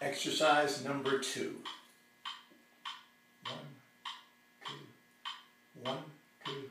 Exercise number two. One, two, one, two.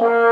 Oh.